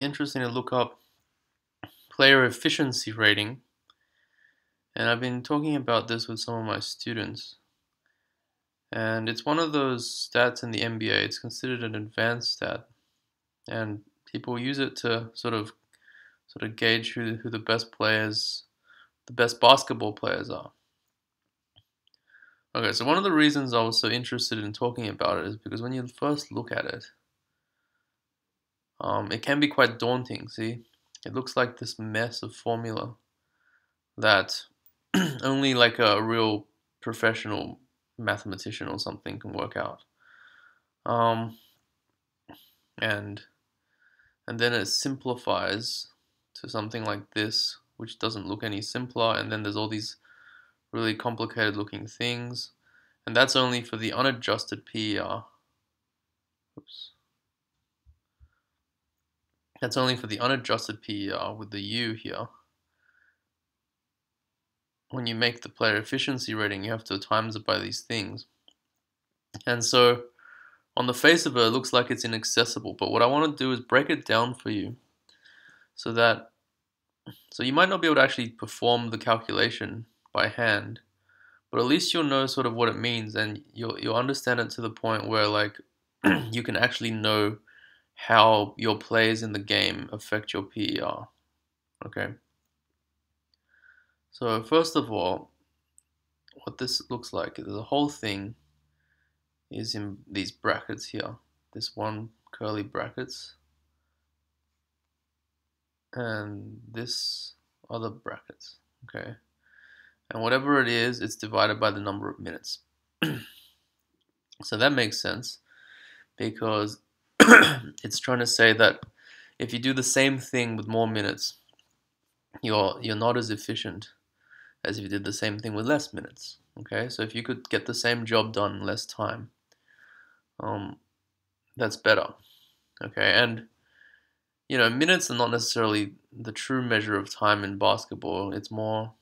interesting to look up player efficiency rating. And I've been talking about this with some of my students. And it's one of those stats in the NBA. It's considered an advanced stat. And people use it to sort of sort of gauge who, who the best players, the best basketball players are. Okay, so one of the reasons I was so interested in talking about it is because when you first look at it, um, it can be quite daunting. See, it looks like this mess of formula that only like a real professional mathematician or something can work out. Um, and and then it simplifies to something like this, which doesn't look any simpler. And then there's all these really complicated looking things. And that's only for the unadjusted PER. Oops. That's only for the unadjusted PER with the U here. When you make the player efficiency rating, you have to times it by these things. And so on the face of it, it looks like it's inaccessible. But what I want to do is break it down for you so that so you might not be able to actually perform the calculation by hand, but at least you'll know sort of what it means and you'll you'll understand it to the point where like you can actually know how your plays in the game affect your PER. Okay. So first of all, what this looks like is the whole thing is in these brackets here. This one curly brackets and this other brackets. Okay and whatever it is, it's divided by the number of minutes. so that makes sense because it's trying to say that if you do the same thing with more minutes, you're you're not as efficient as if you did the same thing with less minutes. Okay, so if you could get the same job done in less time, um, that's better. Okay, and you know minutes are not necessarily the true measure of time in basketball. It's more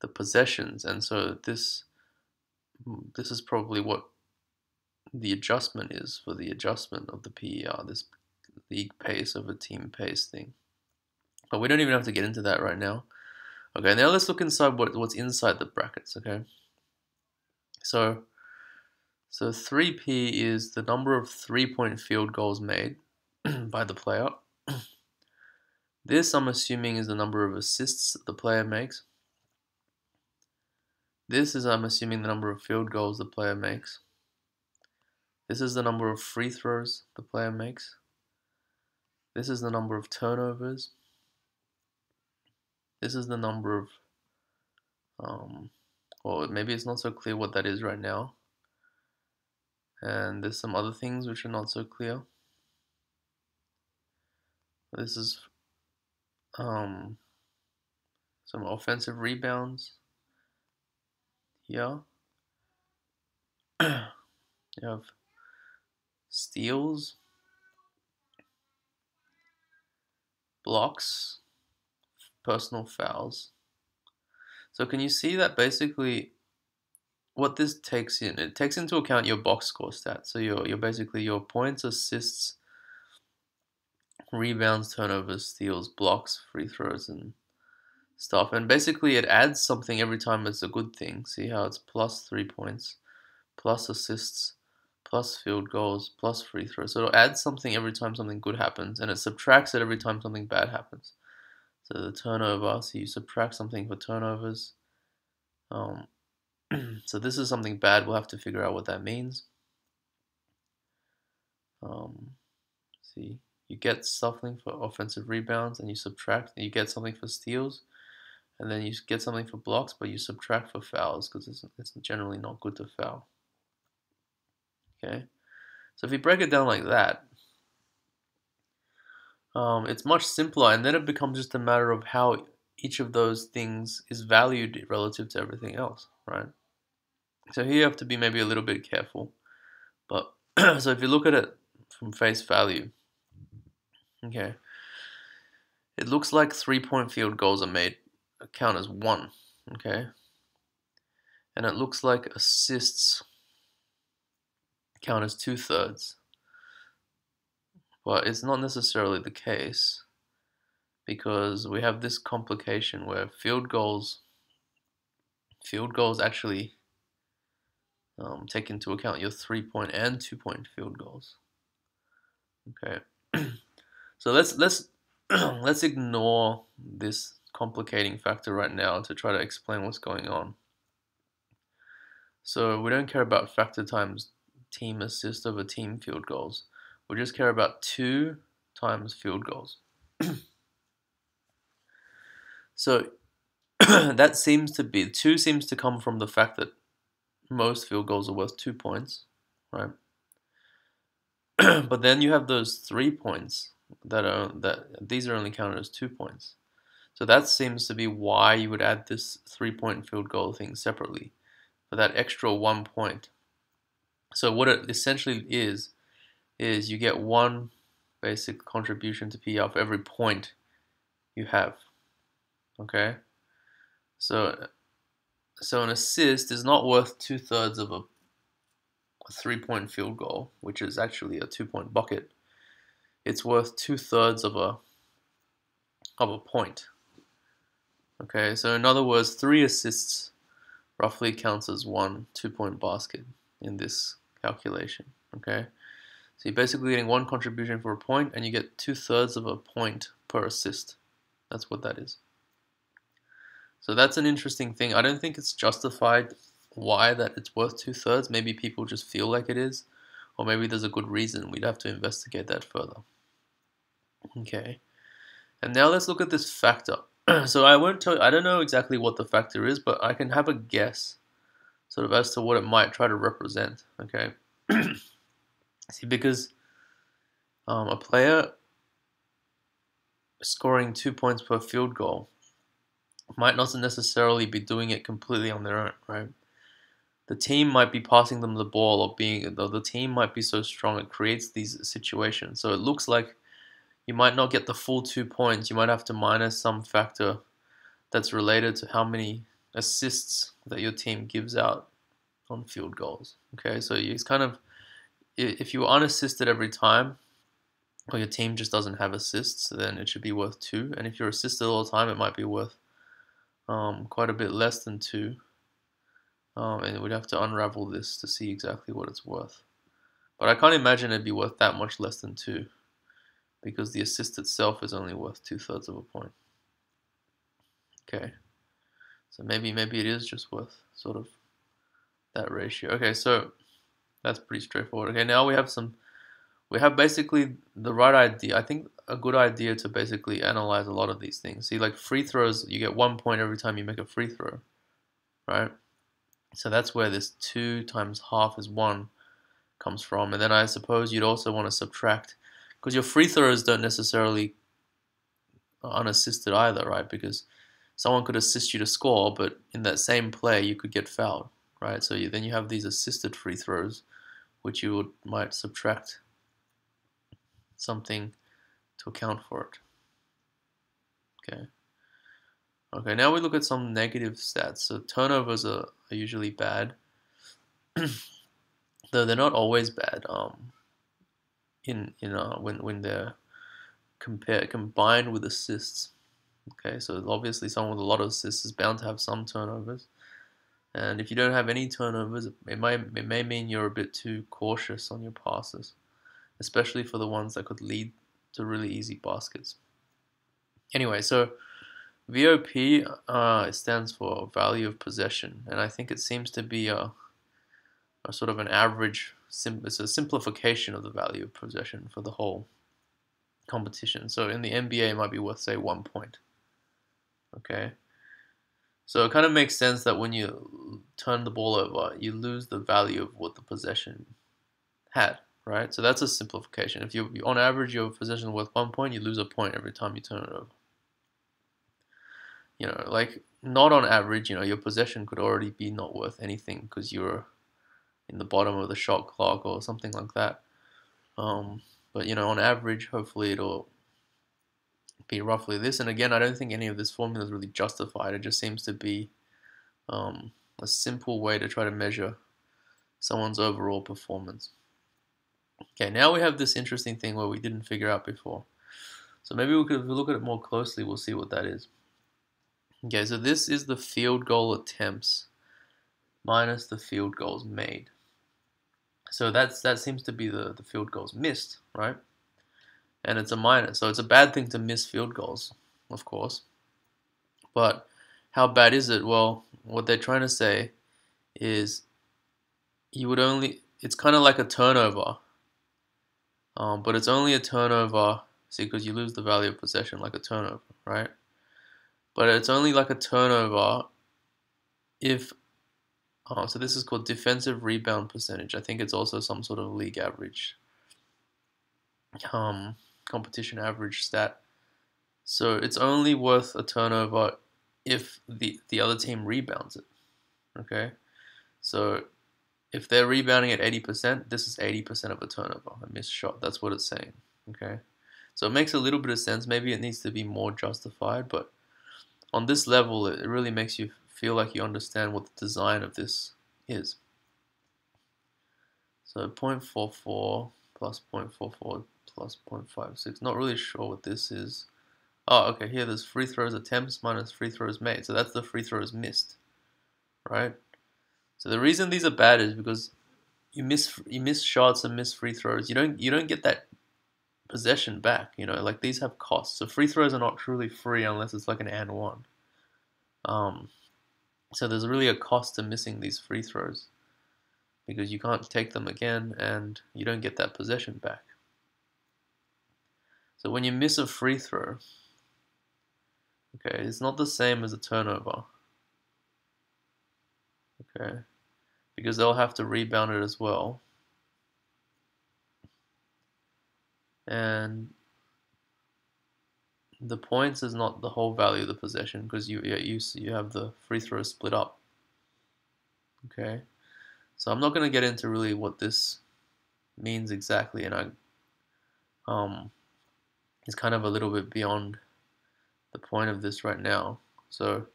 the possessions, and so this this is probably what the adjustment is for the adjustment of the PER, this league pace over team pace thing. But we don't even have to get into that right now. Okay, now let's look inside what, what's inside the brackets, okay? So, so 3P is the number of three-point field goals made by the player. this, I'm assuming, is the number of assists the player makes. This is, I'm assuming, the number of field goals the player makes. This is the number of free throws the player makes. This is the number of turnovers. This is the number of, um, well, maybe it's not so clear what that is right now. And there's some other things which are not so clear. This is um, some offensive rebounds here. you have steals, blocks, personal fouls. So can you see that basically what this takes in? It takes into account your box score stats. So your your basically your points, assists, rebounds, turnovers, steals, blocks, free throws, and stuff. And basically, it adds something every time it's a good thing. See how it's plus three points, plus assists, plus field goals, plus free throws. So it'll add something every time something good happens, and it subtracts it every time something bad happens. So the turnover, so you subtract something for turnovers. Um, so this is something bad. We'll have to figure out what that means. Um, see, you get something for offensive rebounds, and you subtract, you get something for steals and then you get something for blocks, but you subtract for fouls because it's, it's generally not good to foul. Okay, so if you break it down like that, um, it's much simpler, and then it becomes just a matter of how each of those things is valued relative to everything else, right? So here you have to be maybe a little bit careful. But so if you look at it from face value, okay, it looks like three point field goals are made count as one, okay? And it looks like assists count as two thirds, But it's not necessarily the case because we have this complication where field goals field goals actually um, take into account your three point and two point field goals. Okay, so let's let's let's ignore this complicating factor right now to try to explain what's going on. So we don't care about factor times team assist over team field goals. We just care about two times field goals. so that seems to be two seems to come from the fact that most field goals are worth two points, right? but then you have those three points that are that these are only counted as two points. So that seems to be why you would add this three point field goal thing separately for that extra one point. So what it essentially is, is you get one basic contribution to PER for every point you have. Okay? So so an assist is not worth two thirds of a, a three point field goal, which is actually a two point bucket. It's worth two thirds of a of a point. Okay, so in other words, three assists roughly counts as one two point basket in this calculation. Okay, so you're basically getting one contribution for a point, and you get two thirds of a point per assist. That's what that is. So that's an interesting thing. I don't think it's justified why that it's worth two thirds. Maybe people just feel like it is, or maybe there's a good reason. We'd have to investigate that further. Okay, and now let's look at this factor. so I won't tell you, I don't know exactly what the factor is, but I can have a guess sort of as to what it might try to represent. Okay. See, because um, a player scoring two points per field goal might not necessarily be doing it completely on their own, right? The team might be passing them the ball or being, though the team might be so strong it creates these situations. So it looks like you might not get the full two points. You might have to minus some factor that's related to how many assists that your team gives out on field goals. Okay, so it's kind of if you are unassisted every time, or your team just doesn't have assists, then it should be worth two. And if you're assisted all the time, it might be worth um, quite a bit less than two. Um, and we'd have to unravel this to see exactly what it's worth. But I can't imagine it'd be worth that much less than two because the assist itself is only worth two thirds of a point. Okay, so maybe maybe it is just worth sort of that ratio. Okay, so that's pretty straightforward. Okay, now we have some, we have basically the right idea. I think a good idea to basically analyze a lot of these things. See, like free throws, you get one point every time you make a free throw, right? So that's where this two times half is one comes from. And then I suppose you'd also want to subtract because your free throws don't necessarily unassisted either, right? Because someone could assist you to score, but in that same play you could get fouled, right? So you, then you have these assisted free throws, which you would, might subtract something to account for it. Okay. Okay, now we look at some negative stats. So turnovers are, are usually bad, though they're not always bad. Um, in in uh, when when they're compared combined with assists. Okay, so obviously someone with a lot of assists is bound to have some turnovers, and if you don't have any turnovers, it may it may mean you're a bit too cautious on your passes, especially for the ones that could lead to really easy baskets. Anyway, so VOP uh, stands for value of possession, and I think it seems to be a, a sort of an average it's a simplification of the value of possession for the whole competition. So in the NBA, it might be worth say one point. Okay. So it kind of makes sense that when you turn the ball over, you lose the value of what the possession had, right? So that's a simplification. If you on average your possession worth one point, you lose a point every time you turn it over. You know, like not on average, you know, your possession could already be not worth anything because you're in the bottom of the shot clock or something like that. Um, but you know, on average, hopefully it'll be roughly this. And again, I don't think any of this formula is really justified. It just seems to be um, a simple way to try to measure someone's overall performance. Okay, now we have this interesting thing where we didn't figure out before. So maybe we could, if we look at it more closely, we'll see what that is. Okay, so this is the field goal attempts minus the field goals made. So that's that seems to be the, the field goals missed, right? And it's a minus. So it's a bad thing to miss field goals, of course. But how bad is it? Well, what they're trying to say is you would only it's kind of like a turnover. Um, but it's only a turnover, see, because you lose the value of possession like a turnover, right? But it's only like a turnover if Oh, so this is called defensive rebound percentage. I think it's also some sort of league average, um, competition average stat. So it's only worth a turnover if the the other team rebounds it. Okay, so if they're rebounding at 80%, this is 80% of a turnover, a missed shot. That's what it's saying. Okay, so it makes a little bit of sense. Maybe it needs to be more justified, but on this level, it really makes you feel like you understand what the design of this is. So 0.44 plus 0.44 plus 0.56. Not really sure what this is. Oh, okay, here there's free throws attempts minus free throws made. So that's the free throws missed, right? So the reason these are bad is because you miss you miss shots and miss free throws. You don't you don't get that possession back. You know, like these have costs. So free throws are not truly free unless it's like an and one. Um, so there's really a cost to missing these free throws because you can't take them again and you don't get that possession back. So when you miss a free throw, okay, it's not the same as a turnover. Okay, because they'll have to rebound it as well. And the points is not the whole value of the possession because you yeah, you you have the free throw split up. Okay, so I'm not going to get into really what this means exactly, and I um it's kind of a little bit beyond the point of this right now. So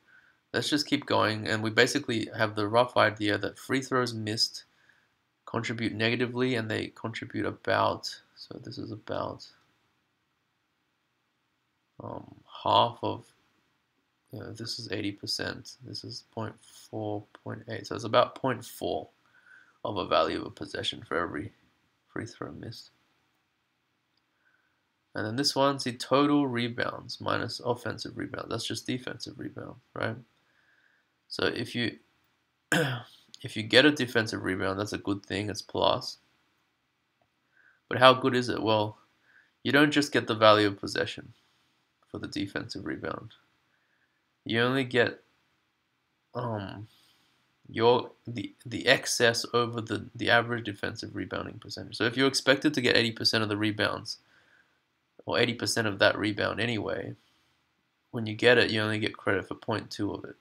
let's just keep going, and we basically have the rough idea that free throws missed contribute negatively, and they contribute about. So this is about um, half of you know, this is 80%, this is 0.4, 0.8, so it's about 0.4 of a value of a possession for every free throw missed. And then this one's the total rebounds minus offensive rebounds. That's just defensive rebound, right? So if you if you get a defensive rebound, that's a good thing. It's plus. But how good is it? Well, you don't just get the value of possession for the defensive rebound. You only get um your the the excess over the the average defensive rebounding percentage. So if you're expected to get 80% of the rebounds or 80% of that rebound anyway, when you get it, you only get credit for 0.2 of it.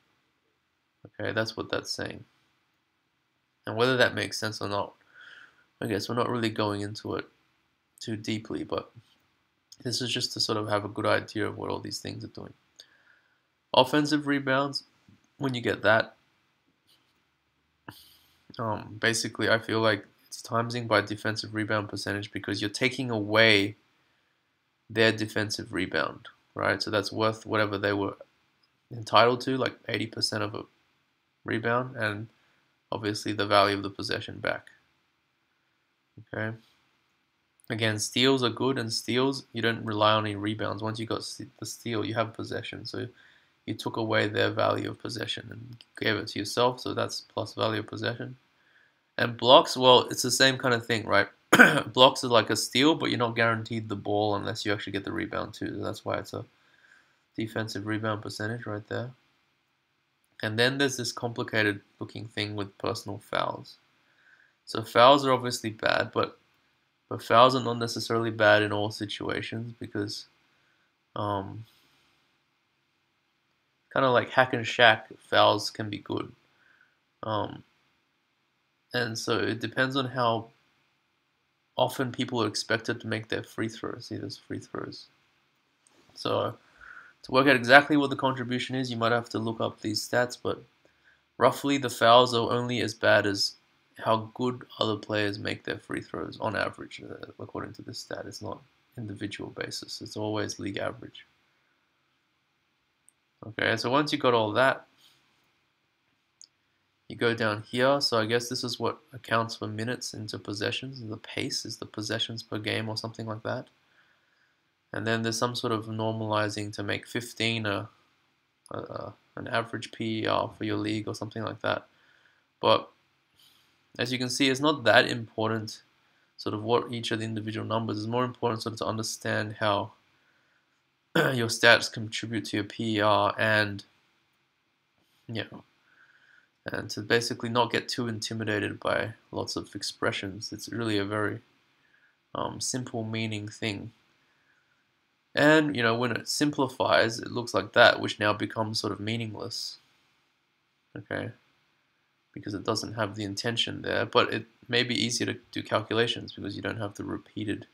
Okay, that's what that's saying. And whether that makes sense or not, I guess we're not really going into it too deeply, but this is just to sort of have a good idea of what all these things are doing. Offensive rebounds, when you get that, um, basically I feel like it's timesing by defensive rebound percentage because you're taking away their defensive rebound, right? So that's worth whatever they were entitled to, like 80% of a rebound, and obviously the value of the possession back. Okay. Again, steals are good, and steals you don't rely on any rebounds. Once you got the steal, you have possession. So you took away their value of possession and gave it to yourself. So that's plus value of possession. And blocks, well, it's the same kind of thing, right? blocks are like a steal, but you're not guaranteed the ball unless you actually get the rebound too. That's why it's a defensive rebound percentage right there. And then there's this complicated looking thing with personal fouls. So fouls are obviously bad, but but fouls are not necessarily bad in all situations because, um, kind of like Hack-a-Shaq, fouls can be good. Um, and so it depends on how often people are expected to make their free throws. See, those free throws. So to work out exactly what the contribution is, you might have to look up these stats, but roughly the fouls are only as bad as how good other players make their free throws on average, uh, according to this stat. It's not individual basis. It's always league average. Okay, so once you've got all that, you go down here. So I guess this is what accounts for minutes into possessions. The pace is the possessions per game or something like that. And then there's some sort of normalizing to make 15 a, a an average PER for your league or something like that. But as you can see, it's not that important sort of what each of the individual numbers is more important sort of to understand how your stats contribute to your PER and you know and to basically not get too intimidated by lots of expressions. It's really a very um, simple meaning thing. And you know when it simplifies, it looks like that, which now becomes sort of meaningless. Okay, because it doesn't have the intention there, but it may be easier to do calculations because you don't have the repeated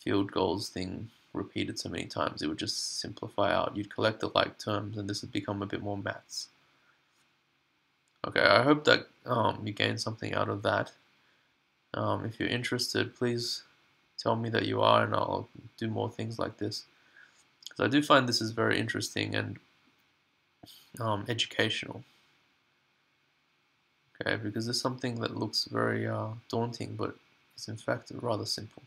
field goals thing repeated so many times. It would just simplify out. You'd collect the like terms and this would become a bit more maths. Okay, I hope that um, you gain something out of that. Um, if you're interested, please tell me that you are and I'll do more things like this. Because I do find this is very interesting and um, educational. Okay, because it's something that looks very uh, daunting, but it's in fact rather simple.